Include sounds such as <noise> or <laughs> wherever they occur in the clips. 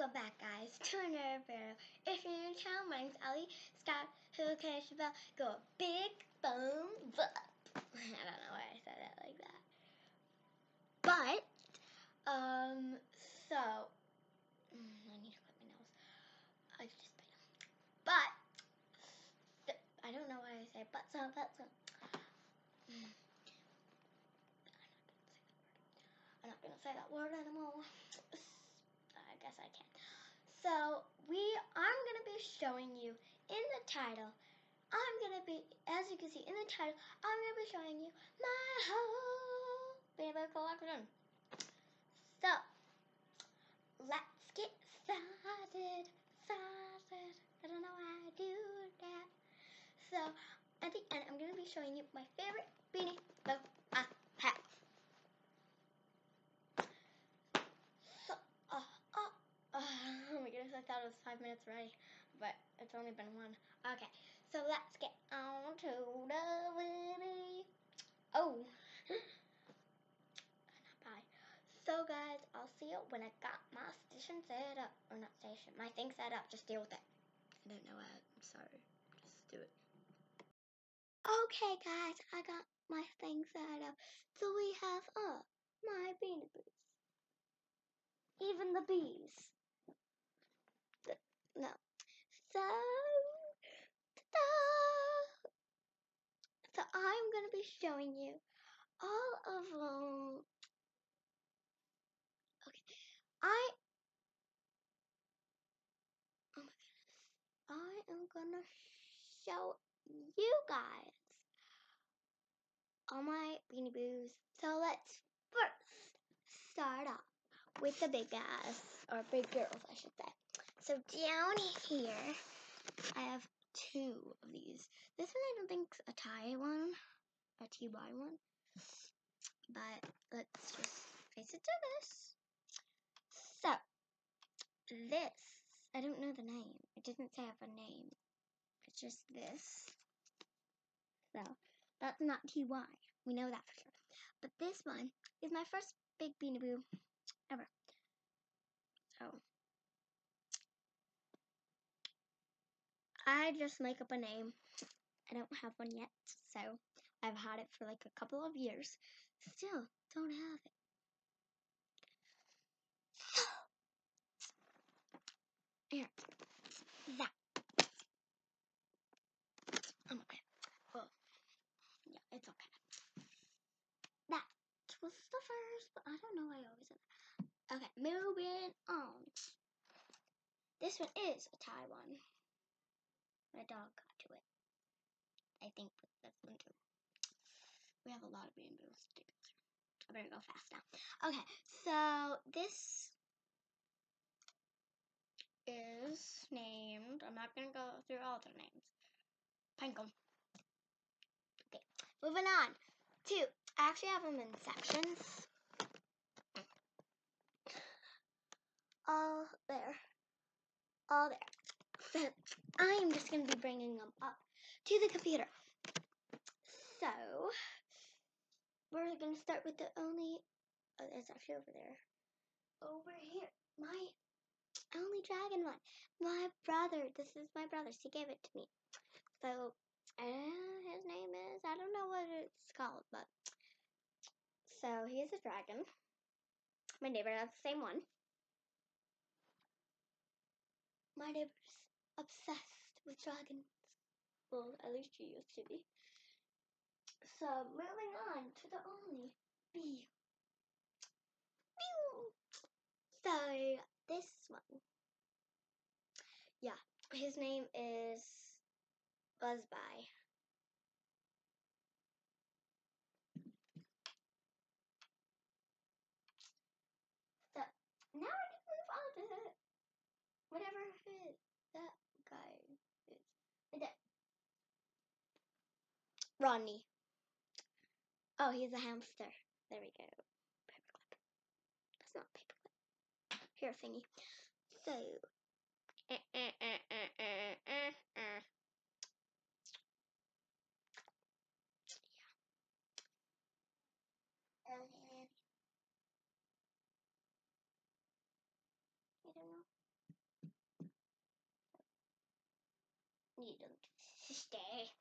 Welcome back, guys, to another video. If you're new to channel, my name's Ellie Scott. Who cares about go big thumbs <laughs> up? I don't know why I said it like that. But, um, so, mm, I need to clip my nose. I just bit them. But, I don't know why I say but so, but so. Mm. I'm not gonna say that word anymore. I guess I can. So we, I'm gonna be showing you in the title. I'm gonna be, as you can see in the title, I'm gonna be showing you my whole baby collection. So let's get started. Started. I don't know how to do that. So at the end, I'm gonna be showing you my favorite beanie boo I have. So, uh, uh, uh, oh my goodness, I thought it was five minutes already, but it's only been one. Okay, so let's get on to the video. Oh, bye. <gasps> So guys, I'll see you when I got my station set up, or not station, my thing set up. Just deal with it. I don't know how. I'm sorry. Just do it. Okay, guys, I got my thing set up. So we have uh my beanie boos. Even the bees. No. So! So I'm gonna be showing you all of them. Okay. I oh my goodness. I am gonna show you guys all my beanie boos. So let's first start off with the big guys, or big girls, I should say. So down here, I have two of these. This one I don't think's a tie one, a TY one. But let's just face it to this. So, this, I don't know the name. It didn't say I have a name. It's just this. So, that's not TY. We know that for sure. But this one is my first big Beanie Boo ever. So, I just make up a name. I don't have one yet, so I've had it for like a couple of years. Still, don't have it. <gasps> Here, that. I'm okay. Well, yeah, it's okay. That was the first, but I don't know why I always. Okay, moving on. This one is a one. My dog got to it. I think that's one too. We have a lot of bamboo stickers. I better go fast now. Okay, so this is named. I'm not gonna go through all their names. Pinecone. Okay, moving on to. I actually have them in sections. All there. All there. I'm just going to be bringing them up to the computer. So we're going to start with the only. Oh, it's actually over there. Over here. My only dragon one. My brother. This is my brother. He gave it to me. So uh, his name is. I don't know what it's called, but. So he is a dragon. My neighbor has the same one. My neighbor's obsessed with dragons. Well, at least she used to be. So, moving on to the only bee. Pew! So, this one. Yeah, his name is Buzzby. So, now I can move on to whatever Ronnie. Oh, he's a hamster. There we go. Paperclip. That's not paperclip. Here, thingy. So. Uh, uh, uh, You don't <laughs> stay.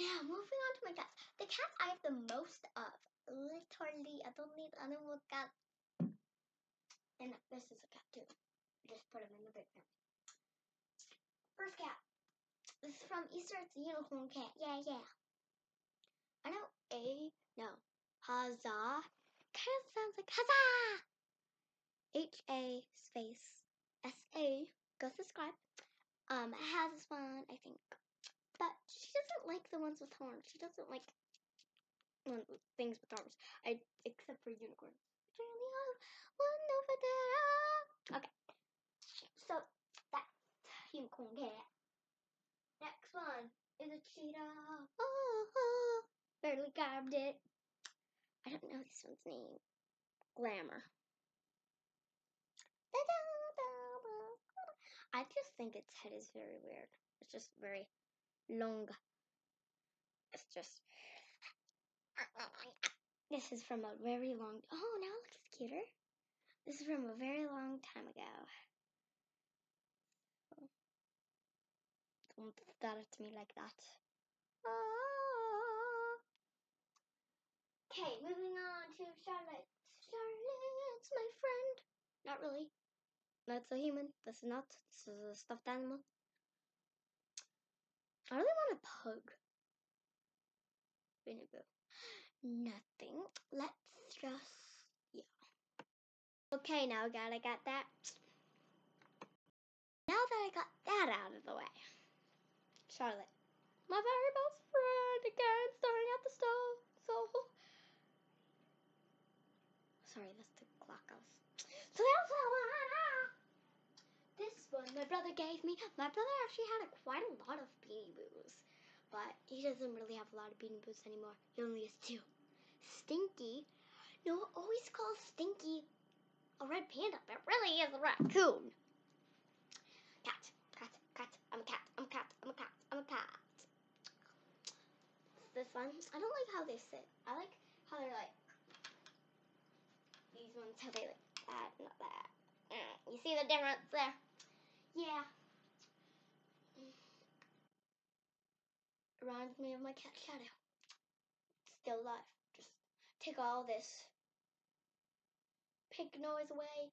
Now, moving on to my cats. The cats I have the most of. Literally, I don't need more cats. And this is a cat too. Just put him in the big family. First cat. This is from Easter. It's a unicorn cat. Yeah, yeah. I know A. No. Huzzah. Kind of sounds like huzzah. H A space S A. Go subscribe. Um, it has this one, I think. But she doesn't like the ones with horns. She doesn't like things with horns. I except for unicorns. Okay. So that's unicorn cat. Next one is a cheetah. Oh, oh. Barely grabbed it. I don't know this one's name. Glamour. I just think its head is very weird. It's just very long. It's just. This is from a very long. Oh, now it looks cuter. This is from a very long time ago. Don't stare at me like that. Ah. Okay, moving on to Charlotte. Charlotte's my friend. Not really. That's a human. This is not. This is a stuffed animal. I really want a pug. Winnie Nothing. Let's just yeah. Okay, now God, I got that. Now that I got that out of the way, Charlotte, my very best friend again, staring at the stove. So sorry, that's the clock. I was. So that's this one my brother gave me. My brother actually had a, quite a lot of Beanie Boos, but he doesn't really have a lot of Beanie Boos anymore. He only has two. Stinky, no, always calls Stinky a red panda, but really is a raccoon. Cat, cat, cat. I'm a cat. I'm a cat. I'm a cat. I'm a cat. This one, I don't like how they sit. I like how they're like these ones. How they like that, not that. Mm, you see the difference there? Yeah. Reminds me of my cat Shadow. Still alive. Just take all this pink nose away.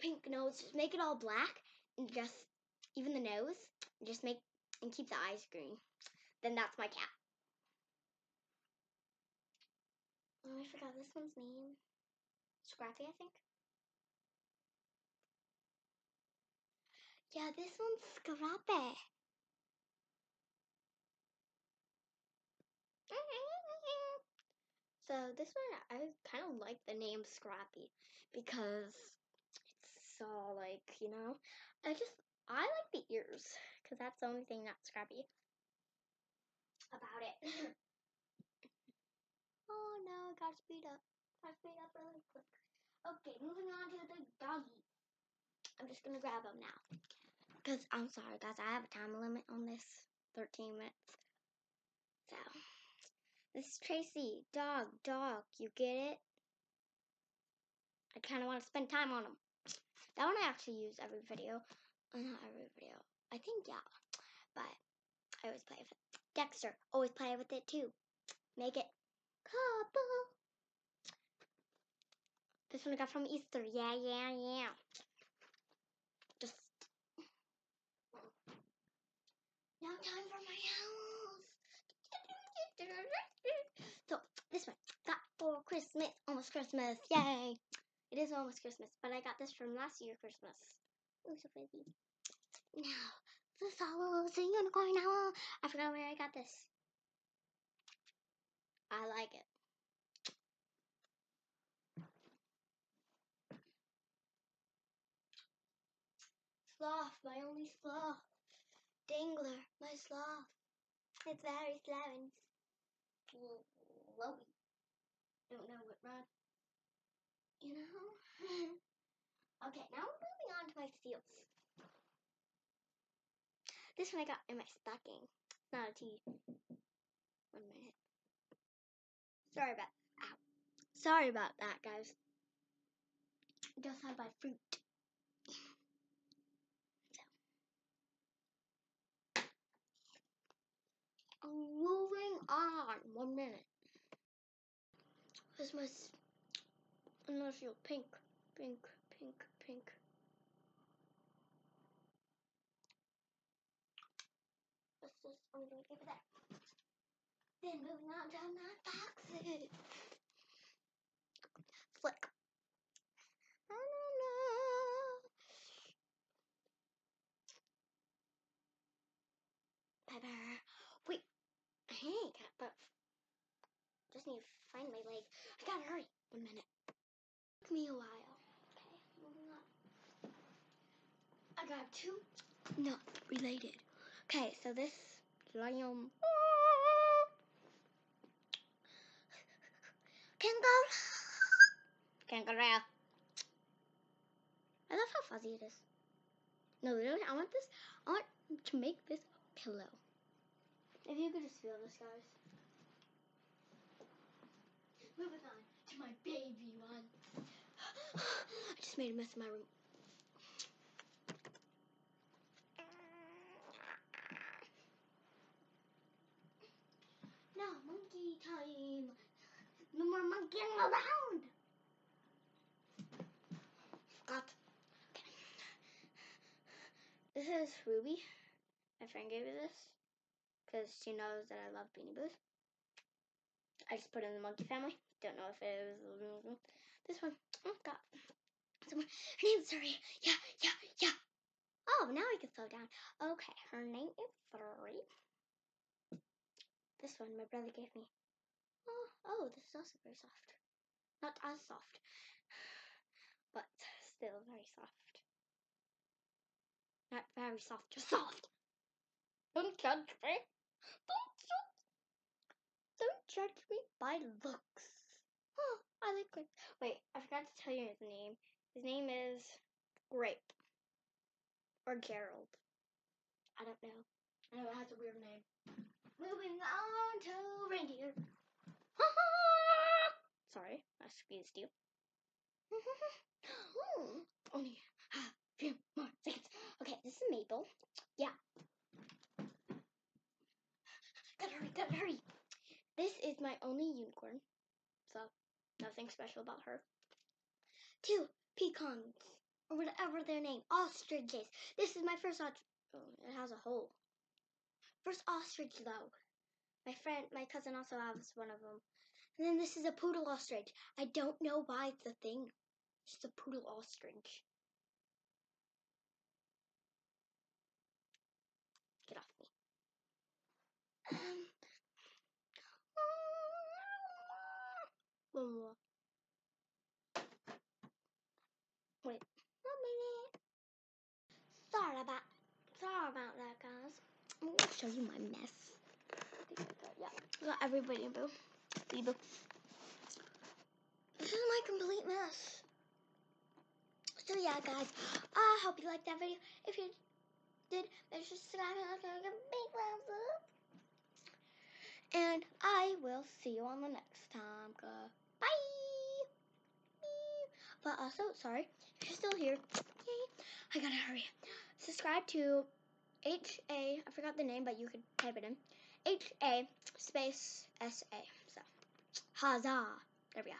Pink nose, just make it all black and just even the nose, just make and keep the eyes green. Then that's my cat. Oh, I forgot this one's name. Scrappy, I think. Yeah, this one's Scrappy. <laughs> So this one, I kind of like the name Scrappy because it's so like, you know, I just, I like the ears because that's the only thing not Scrappy about it. <clears throat> oh no, got speed up. Got speed up really quick. Okay, moving on to the doggy. I'm just gonna grab him now. Because I'm sorry, guys, I have a time limit on this 13 minutes. So, this is Tracy. Dog, dog. You get it? I kind of want to spend time on him. That one I actually use every video. Uh, not every video. I think, yeah. But I always play with it. Dexter, always play with it too. Make it couple. This one I got from Easter. Yeah, yeah, yeah. Just now time for my house. So this one got for Christmas, almost Christmas, yay! It is almost Christmas, but I got this from last year Christmas. Was so fuzzy. Now the follows a unicorn owl. I forgot where I got this. I like it. Sloth, my only sloth. Dangler, my sloth. It's very slow and slowy. Don't know what run. You know? <laughs> okay, now we're moving on to my seals. This one I got in my stocking. Not a tea. One minute. Sorry about ow. Sorry about that, guys. Just had my fruit. This was another feel pink, pink, pink, pink. What's this? I'm gonna give it that. Then moving on to my boxes. Flick. I don't know. Pepper. Wait. Hey, cat, but just need to find my leg. I gotta hurry. One minute. Took me a while. Okay, moving on. I got two not related. Okay, so this lion. <laughs> Kangaroo. Kangaroo. I love how fuzzy it is. No, literally, I want this. I want to make this a pillow. If you could just feel this, guys. Moving on to my baby one. <gasps> I just made a mess in my room. Now, monkey time. No more monkeying around. Got. Okay. This is Ruby. My friend gave me this because she knows that I love Beanie Boos. I just put in the monkey family. Don't know if it was this one. Oh, got someone. Her name's Three. Yeah, yeah, yeah. Oh, now I can slow down. Okay, her name is Three. This one my brother gave me. Oh, oh, this is also very soft. Not as soft, <sighs> but still very soft. Not very soft, just soft. Don't judge me. Don't judge. Don't judge me by looks. Oh, I like grapes. Wait, I forgot to tell you his name. His name is Grape. Or Gerald. I don't know. I know it has a weird name. Moving on to reindeer. <laughs> Sorry, I squeezed you. <laughs> Only a few more seconds. Okay, this is Maple. Yeah. Gotta hurry, gotta hurry. This is my only unicorn. So, nothing special about her. Two pecans, or whatever their name, ostriches. This is my first ostrich. Oh, it has a hole. First ostrich, though. My friend, my cousin also has one of them. And then this is a poodle ostrich. I don't know why it's a thing. It's just a poodle ostrich. Get off me. Um, one. Wait, one minute. Sorry about, sorry about that, guys. I'm gonna show you my mess. Yeah, got everybody boo. Boo. This is my complete mess. So yeah, guys, I hope you liked that video. If you did, make sure to subscribe and like a big thumbs up. And I will see you on the next time. Goodbye. But uh, also, sorry, if you're still here, yay, I gotta hurry. Subscribe to H A, I forgot the name, but you could type it in. H A space S A. So, huzzah. There we go.